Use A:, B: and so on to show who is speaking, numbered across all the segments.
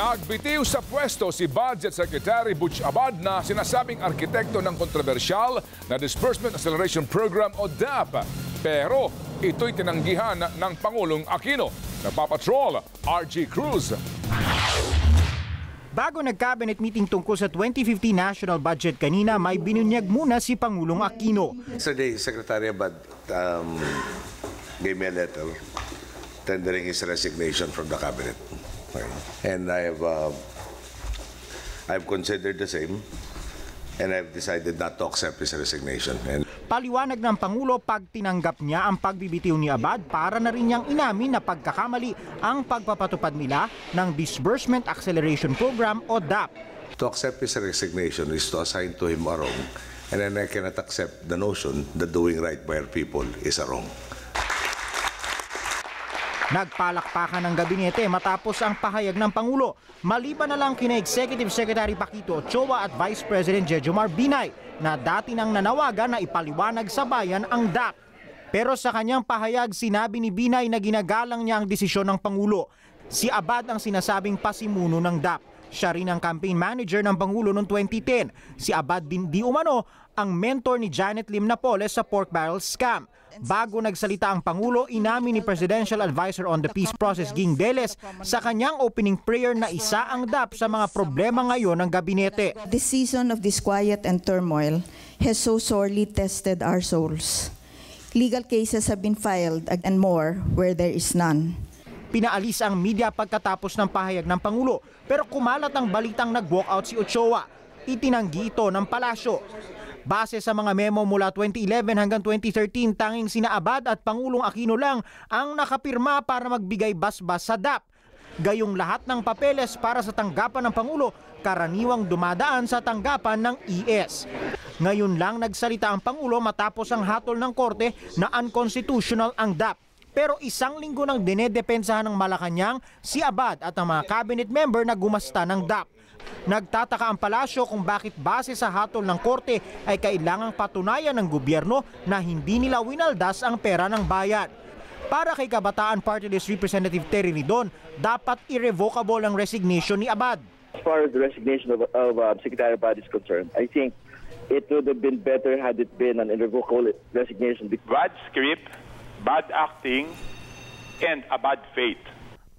A: Nagbitiw sa pwesto si Budget Secretary Butch Abad na sinasabing arkitekto ng kontrobersyal na Disbursement Acceleration Program o DAP. Pero ito'y tinanggihan ng Pangulong Aquino. Nagpapatrol, RG Cruz.
B: Bago nag-cabinet meeting tungkol sa 2050 national budget kanina, may binunyag muna si Pangulong Aquino.
C: Yesterday, Secretary Abad um, gave me a letter tendering his resignation from the cabinet. And I have, uh, I've considered the same, and I've decided not to accept his resignation. And
B: Paliwanag ng Pangulo pag tinanggap niya ang pagbibitiw ni Abad para na rin niyang inamin na pagkakamali ang pagpapatupad nila ng Disbursement Acceleration Program o DAP.
C: to accept his resignation is to assign to him a wrong, and then I cannot accept the notion that doing right by our people is a wrong.
B: Nagpalakpakan ng gabinete matapos ang pahayag ng Pangulo. Maliban na lang kina Executive Secretary Paquito Ochoa at Vice President Jejomar Binay na dati nang nanawagan na ipaliwanag sa bayan ang DAP. Pero sa kanyang pahayag, sinabi ni Binay na ginagalang niya ang desisyon ng Pangulo. Si Abad ang sinasabing pasimuno ng DAP. Siya rin ang campaign manager ng Pangulo noong 2010. Si Abad din di umano ang mentor ni Janet Lim Napoles sa pork barrel scam. Bago nagsalita ang Pangulo, inamin ni Presidential Advisor on the Peace Process Ging Deles sa kanyang opening prayer na isa ang DAP sa mga problema ngayon ng gabinete.
D: This season of disquiet and turmoil has so sorely tested our souls. Legal cases have been filed and more where there is none.
B: Pinaalis ang media pagkatapos ng pahayag ng Pangulo pero kumalat ang balitang nag-walkout si Ochoa. Itinanggi ito ng palasyo. Base sa mga memo mula 2011 hanggang 2013, tanging sina Abad at Pangulong Aquino lang ang nakapirma para magbigay basbas sa DAP. Gayong lahat ng papeles para sa tanggapan ng Pangulo, karaniwang dumadaan sa tanggapan ng ES. Ngayon lang nagsalita ang Pangulo matapos ang hatol ng korte na unconstitutional ang DAP. Pero isang linggo nang dinedepensahan ng Malacanang si Abad at ang mga cabinet member na gumasta ng DAP. Nagtataka ang palasyo kung bakit base sa hatol ng korte ay kailangang patunayan ng gobyerno na hindi nila winaldas ang pera ng bayan. Para kay Kabataan Party List Representative Terry Ridon, dapat irrevocable ang resignation ni Abad.
E: As far as the resignation of, of uh, Secretary Abad is concerned, I think it would have been better had it been an irrevocable resignation.
F: bad script, bad acting, and a bad faith.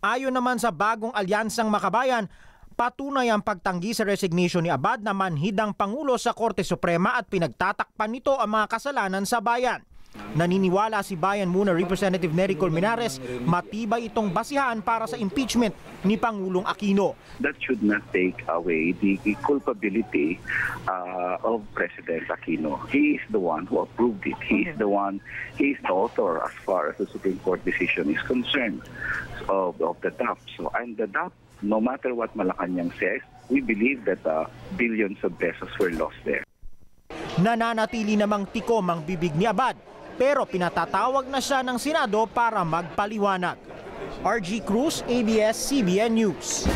B: Ayon naman sa bagong alyansang makabayan, patunay ang pagtanggi sa resignation ni Abad na manhid ang Pangulo sa Korte Suprema at pinagtatakpan nito ang mga kasalanan sa bayan. Naniniwala si Bayan Muna Representative Nery Colmenares matibay itong basihan para sa impeachment ni Pangulong Aquino.
G: that should not take away the culpability uh, of President Aquino. He is the one who approved it. He is the one, he is the author as far as the Supreme Court decision is concerned of, of the DAP. So, and the DAP, no matter what Malacanang says, we believe that uh, billions of pesos were lost there.
B: Nananatili namang tikom ang bibig ni Abad pero pinatatawag na siya ng Senado para magpaliwanag. RG Cruz, ABS-CBN News.